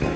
うん。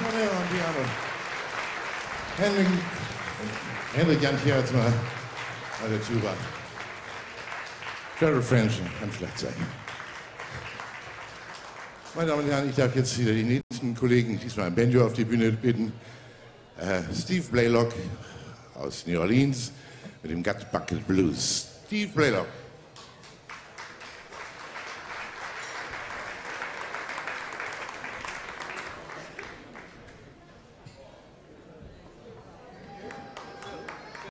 Panera am Piano. Henrik, Henrik Jan mal an der Tuba. Gerald French am Schlagzeug. Meine Damen und Herren, ich darf jetzt wieder die nächsten Kollegen, diesmal ein Banjo, auf die Bühne bitten. Äh, Steve Blaylock aus New Orleans mit dem Gut Bucket Blues. Steve Blaylock.